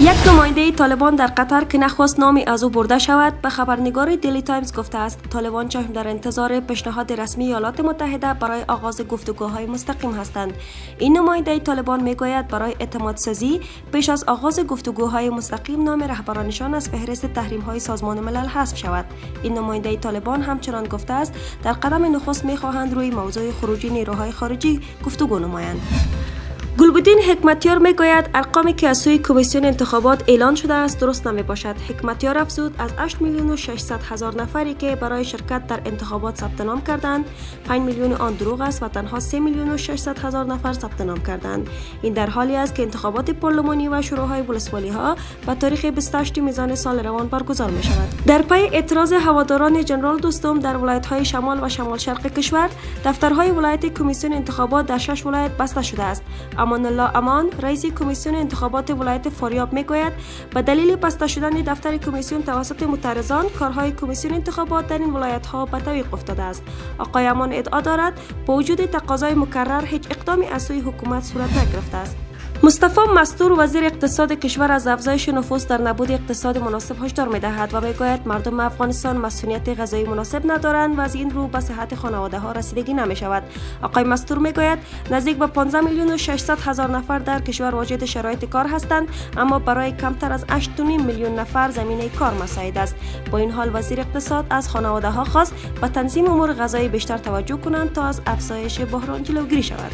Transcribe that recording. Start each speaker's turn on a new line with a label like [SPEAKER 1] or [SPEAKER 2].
[SPEAKER 1] یک نماینده طالبان در قطر که نخواست نامی از او برده شود به خبرنگار دیلی تایمز گفته است طالبان چشم در انتظار پیشنهاد رسمی ایالات متحده برای آغاز گفتگوهای مستقیم هستند. این نماینده طالبان می‌گوید برای اعتماد سازی پیش از آغاز گفتگوهای مستقیم نام رهبرانشان از فهرست تحریم های سازمان ملل حذف شود. این نماینده طالبان همچنان گفته است در قدم نخست می‌خواهند روی موضوع خروج نیروهای خارجی گفتگو نمایند. گلبودین حکمتیار می‌گوید ارقامی که از سوی کمیسیون انتخابات اعلان شده است درست نمی باشد حکمتیار افزود از 8 میلیون و 600 هزار نفری که برای شرکت در انتخابات ثبت نام کردند. 5 میلیون آن دروغ است و تنها 3 میلیون و 600 هزار نفر ثبت نام کردند. این در حالی است که انتخابات پارلمانی و شوراهای ولسوالی ها به تاریخ 28 میزان سال روان برگزار می شود در پی اعتراض هواداران جنرال دوستم در ولایت های شمال و شمال شرق کشور دفترهای ولایت کمیسیون انتخابات در شش ولایت بسته شده است. امان الله امان رئیس کمیسیون انتخابات ولایت فاریاب می‌گوید به دلیل بسته شدن دفتر کمیسیون توسط معترضان کارهای کمیسیون انتخابات در این ولایت ها به تعویق افتاده است. آقای امان ادعا دارد با وجود تقاضای مکرر هیچ اقدامی از سوی حکومت صورت نگرفته است. مصطفی مستور وزیر اقتصاد کشور از افزایش نفوس در نبود اقتصاد مناسب هشدار می‌دهد و می‌گوید مردم افغانستان مسئولیت غذایی مناسب ندارند و از این رو به صحت خانواده ها رسیدگی نمی شود آقای مستور می‌گوید نزدیک به 15 میلیون و 600 هزار نفر در کشور واجد شرایط کار هستند اما برای کمتر از 8 میلیون نفر زمینه کار مساعد است. با این حال وزیر اقتصاد از خانواده ها خواست به تنظیم امور غذایی بیشتر توجه کنند تا از افزایش بحران جلوگیری شود.